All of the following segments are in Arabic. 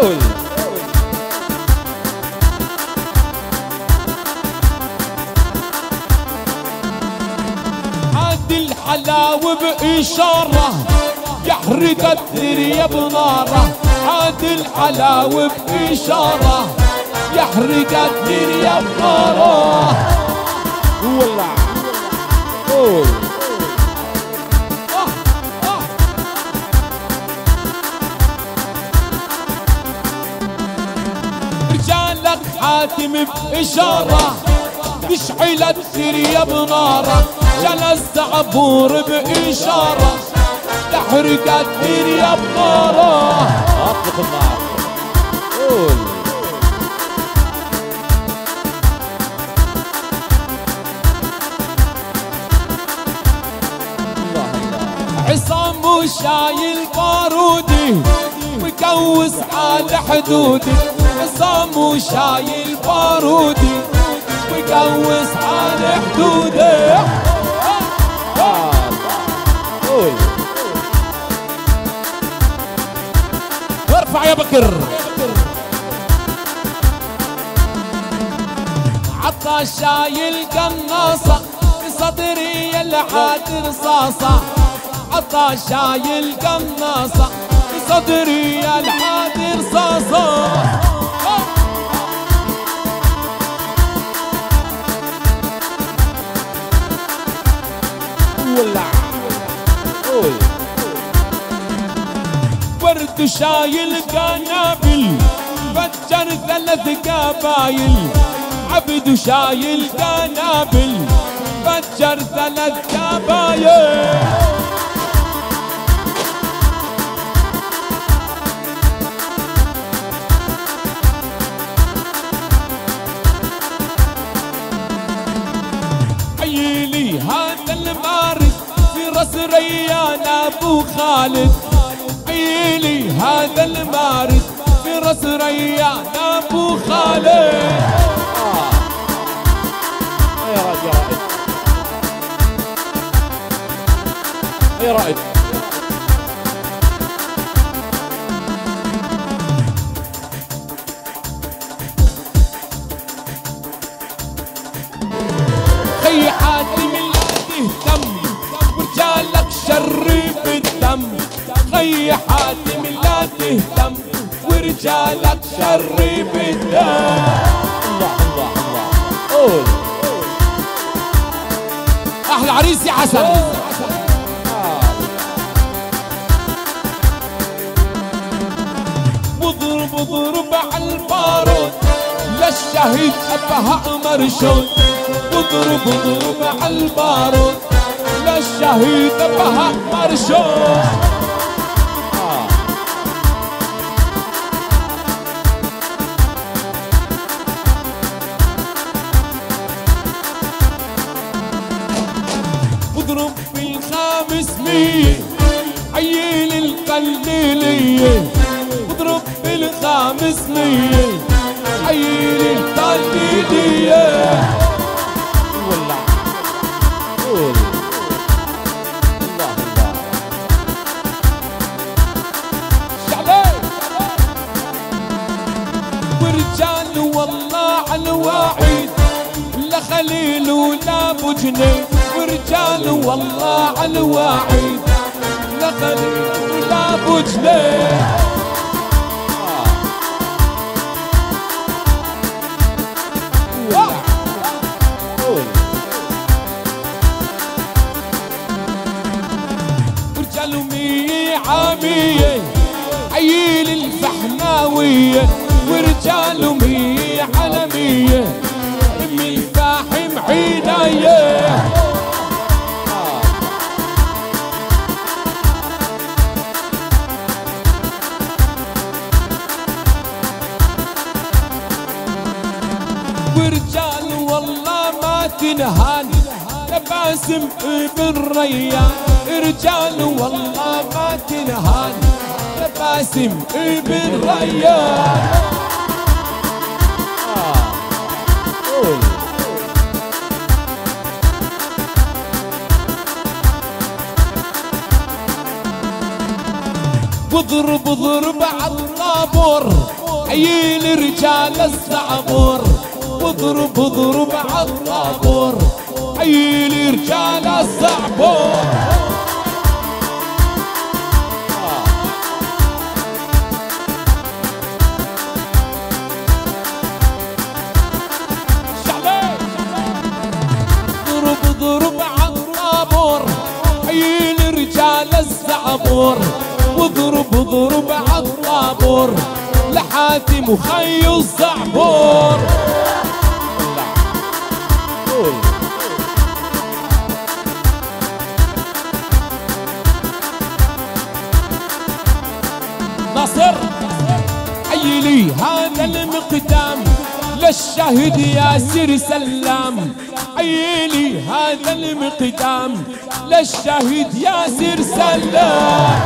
قول عاد الحلاوة بإشارة يحرق الدنيا بناره عاد الحلاوة بإشارة يحرق الدنيا بناره ولع قول حاتم بإشارة تشعل الدنيا بنارة جل الزعبور بإشارة تحرق الدنيا بنارة. اطلق النار قول. الله الله عصام وشايل بارودي وكوس على حدودي. عصام وشايل بارودي وكوس على حدودي ارفع يا بكر. عطا شايل قناصة بصدري العاد رصاصة. عطا شايل قناصة بصدري العاد ورد شايل قنابل فجر ثلاث قبايل عبد شايل قنابل فجر ثلاث قبايل هذا المارد في رأس ريان أبو خالد. عيلي هذا المارد في راس ريان أبو خالد. يا رائد تهتم ورجالك شري بالدم. الله الله الله أحلى عريس يا حسن. واضرب اضرب على البارود للشهيد أبها مرشود واضرب اضرب على البارود للشهيد أبها مرشود عيل القليلية واضرب بالخامس مية عيل القليلية ولع قول الله الله شعلي ورجال والله على الواعيد لا خليل ولا ابو جنين ورجال والله على الواعيد لا خليل ولا مية عامية عيل الفحماوية ورجال مية تنهان لباسم ابن ريان. رجال والله ما تنهان لباسم ابن ريان. واضرب اضرب عالطابور عيل رجال الزعبور. واضرب اضرب عالطابور عيل رجال الزعبور شعلين ضرب ضرب عالطابور عيل رجال الزعبور واضرب ضرب عالطابور لحاتم وخي الزعبور نصر عيلي هذا المقدام. للشهد ياسر سلام. عيلي هذا المقدام. للشهد ياسر سلام.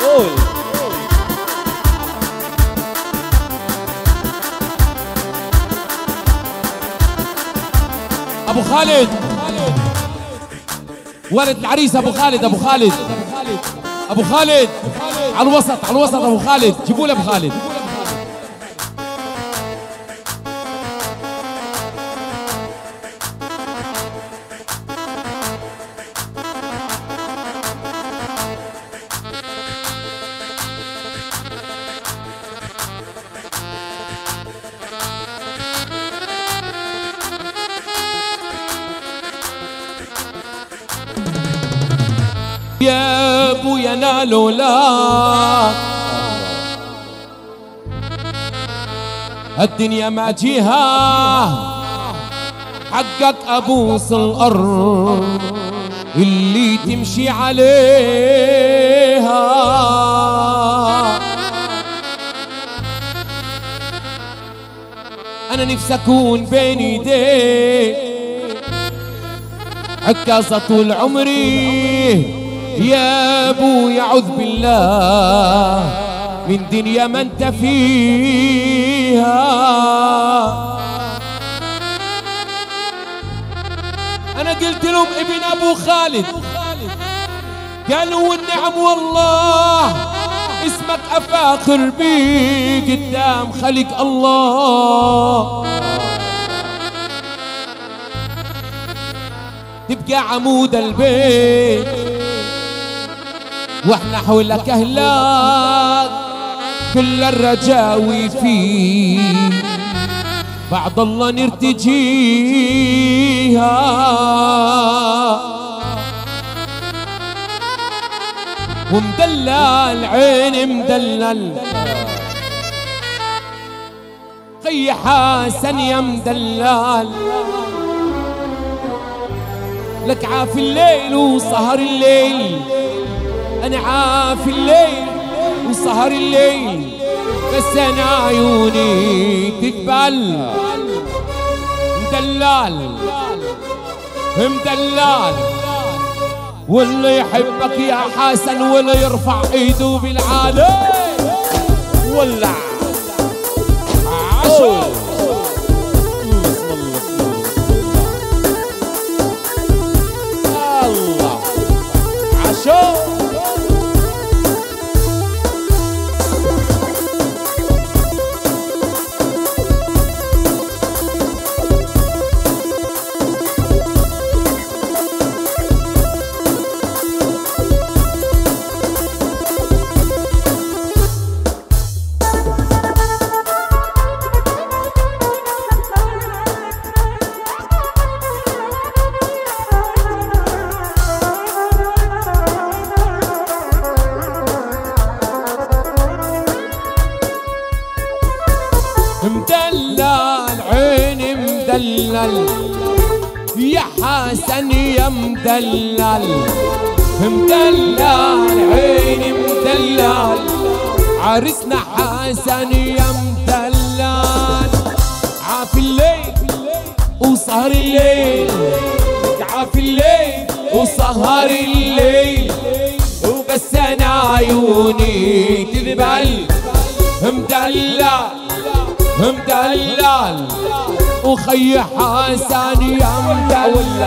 قول أبو خالد. ولد العريس أبو خالد أبو خالد. أبو خالد. على الوسط على الوسط أبو خالد. جيبوا له أبو خالد. نالوا لا الدنيا ما جيها حقك ابوس الأرض اللي تمشي عليها. أنا نفسي أكون بين ايديك عكازة طول عمري. يا أبو يعوذ بالله من دنيا ما انت فيها أنا قلت لهم ابن أبو خالد. قالوا والنعم والله اسمك أفاخر بيه قدام خلق الله. تبقى عمود البيت. وإحنا حولك اهلاك كل الرجاوي فيه بعد الله نرتجيها. ومدلل عين مدلل خي حسن يا مدلل. لك عافي الليل وسهر الليل. أنا عافي الليل وسهر الليل بس أنا عيوني تقبل مدلال مدلال واللي يحبك يا حسن واللي يرفع إيده بالعالي ولع. عشو مدلل عيني مدلل. يا حسن يا مدلل. مدلل عيني مدلل. عرسنا حسن يا مدلل. عافي الليل وسهر الليل. عافي الليل وسهر الليل. وبس أنا عيوني تذبل. مدلل. مدلل وخي حسن يا مدلل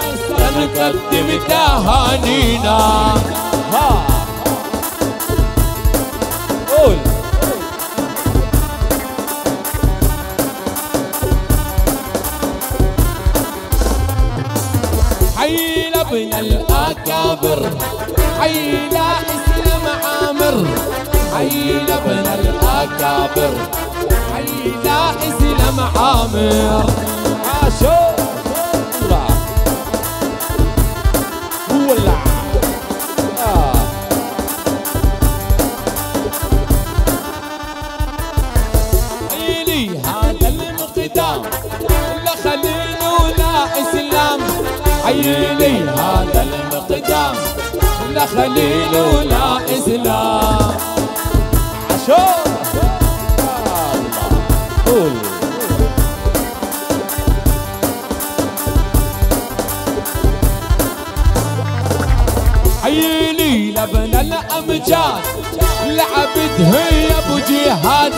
حسن نقدم تهانينا ها. قول. حينا ابن الأكابر حينا إسلام عامر. حينا ابن الأكابر حينا إسلام عامر. عاشو لا خليل عاشو آه. الله. قول حيلي لبن الأمجاد. لعبد هي أبو جهاد.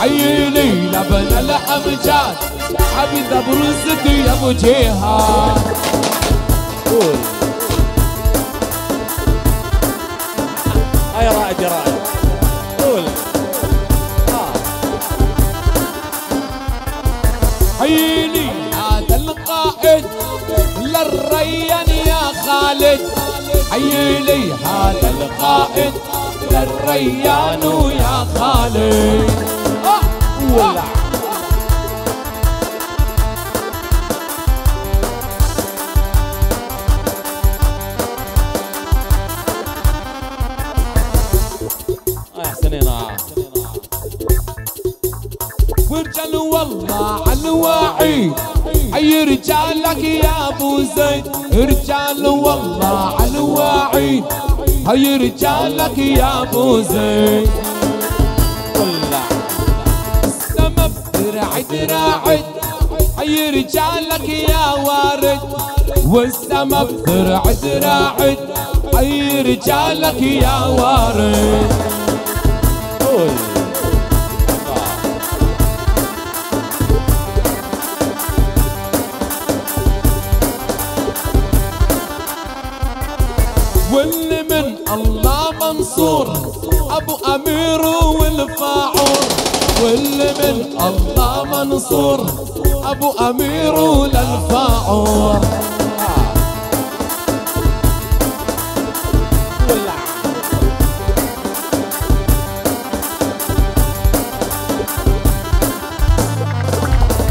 حيلي لبن الأمجاد. عبد أبو رزق يا أبو جهاد. قول هاي رائد يا رائد قول. آه. حيلي هذا القائد للريان يا خالد. حيلي هذا القائد للريان يا خالد. آه، الواعي حي رجالك يا ابو زيد رجال والله على الواعي حي رجالك يا ابو زيد ولع السما بدرعد راعد حي رجالك يا وارد والسما بدرعد راعد حي رجالك يا وارد أمير للفاعور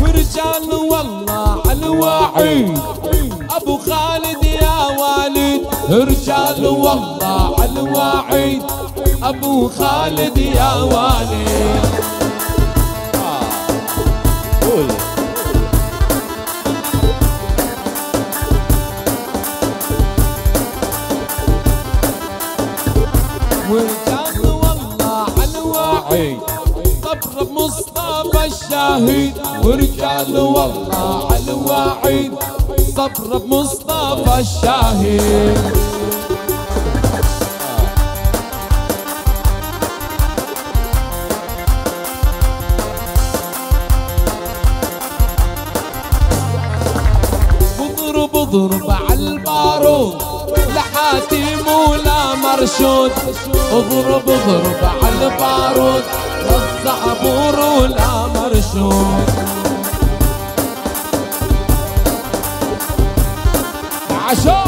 ورجال والله على الواعي. أبو خالد يا والد رجال والله على الواعي. أبو خالد يا والد. الشهيد ورجال والله على الوعيد. صبر بمصطفى الشاهد. اضرب على البارود لحاتم ولا مرشود. اضرب على البارود مرشود عشو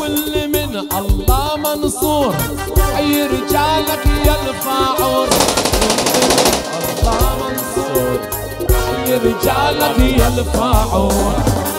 واللي من الله منصور. أي رجالك منصور. أي رجالك يلفعون. قول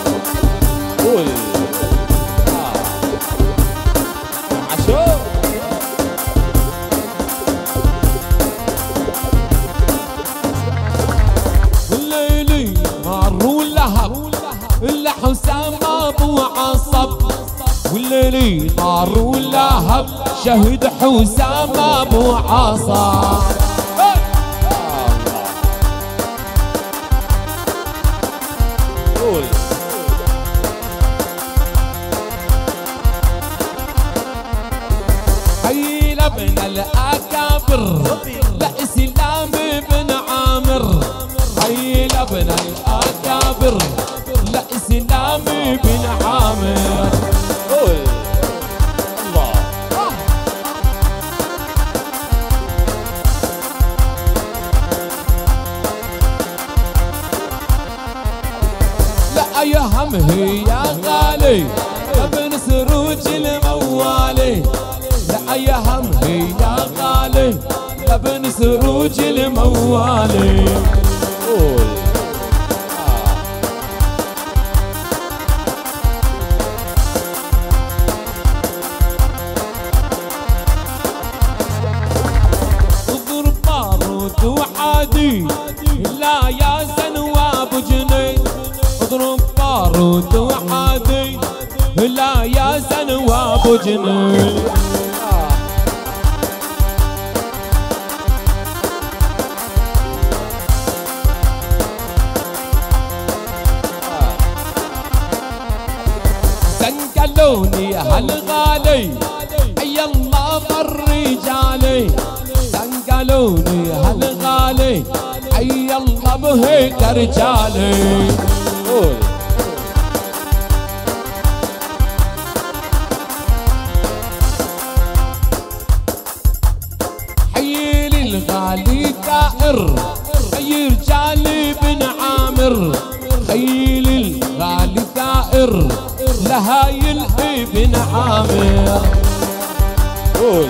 لهب شهد حسام ابو قول حي لبن الأكابر لا اسلام بن عامر. حي لبن الأكابر لا اسلام بن عامر. يا غالي ابن سروج الموالي لا يا هم هي يا غالي ابن سروج الموالي قول آه. بارود وحادي لا يا سنواب جنيد سنقلوني هالغالي أي الله بالرجالي سنقلوني هالغالي أي الله بهيك رجالي. ثائر لهايل ابن عامر. قول.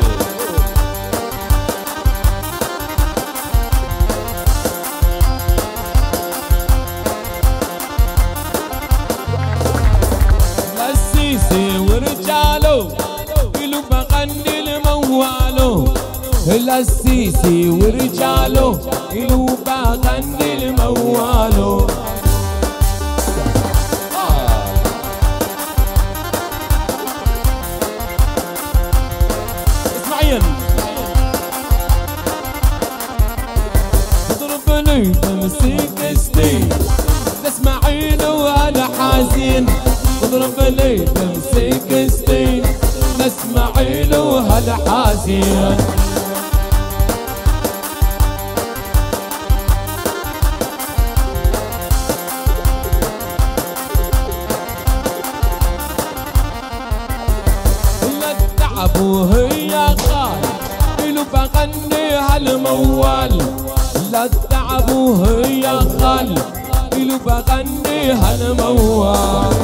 السيسي ورجاله قلوا بغني السيسي ورجاله الموالو اضربني بمسك ستين اسماعيل وهلا حزين لا التعب وهي غال إلو بغني هالموال. لا التعب وهي غال إلو بغني هالموال.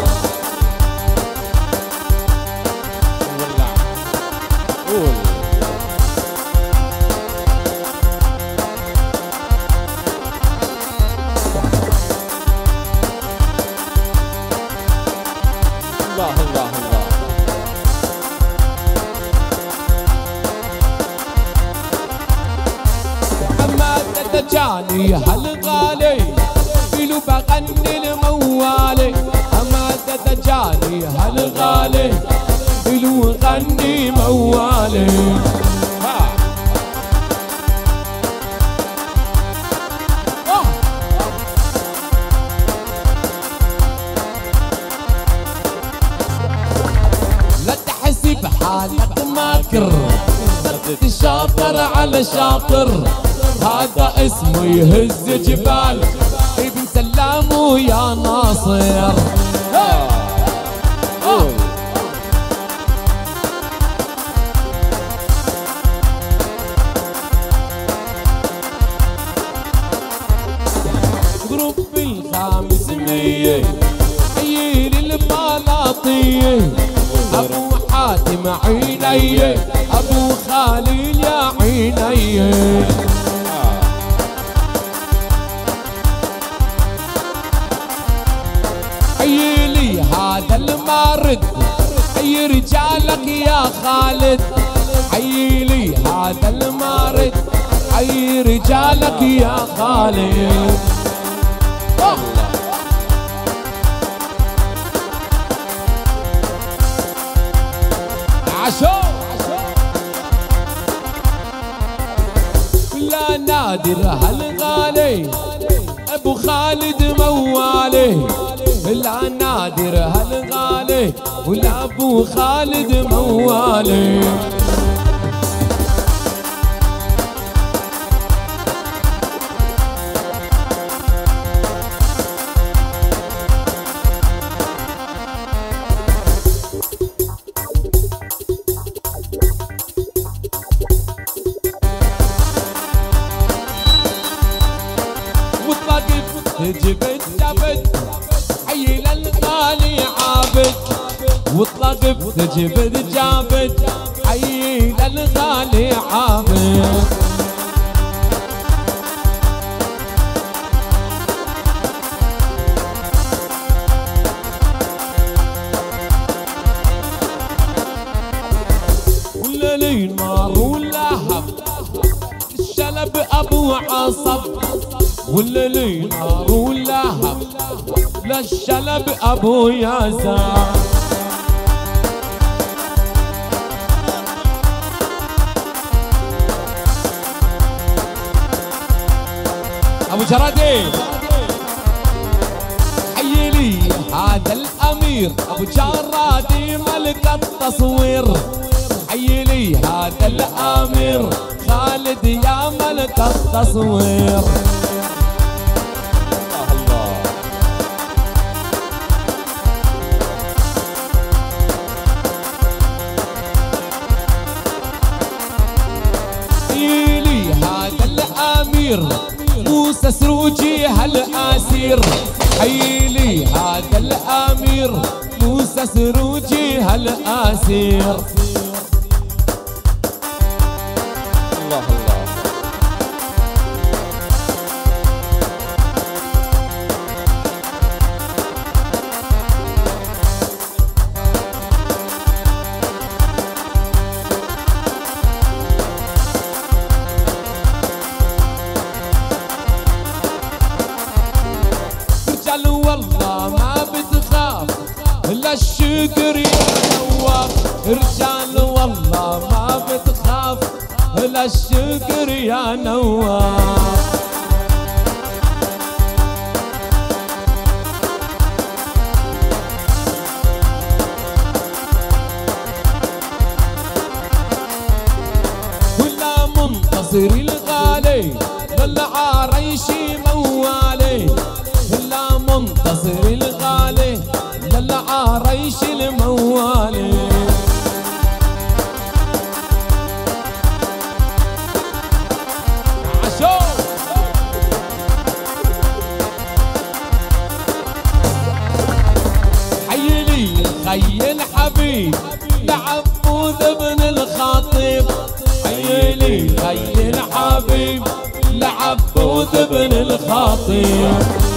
تتجاني هالغالي إلو بغني الموالي أما تتجاني هالغالي إلو غني موالي. آه. حالك ماكر. شاطر على شاطر. هذا اسمه يهز جبال. ابن سلام ويا ناصر. قول جروب الخامس مية حيي للبلاطية أبو حاتم عيني. حيي لي هذا المارد. حيي رجالك يا خالد؟ حيي لي هذا المارد. حيي رجالك يا خالد؟ نادر هالغالي أبو خالد موالي. لا نادر هالغالي ولا أبو خالد موالي. مطلق جبت جبت واطلق جبت جابت حي للغالي الشلب أبو عصب. ولا لي نار لا الشلب أبو ياسر أبو جرادي. حي لي هذا الأمير؟ أبو جرادي ملك التصوير. حي لي هذا الأمير؟ خالد يا ملك التصوير. الله. سروجي هالآسير. حي لي هذا الأمير. موسى سروجي هالآسير. منتصر الغالي للعريشي موالي. ولا منتصر الغالي للعريش الموالي. الحبيب لعبود ابن الخطيب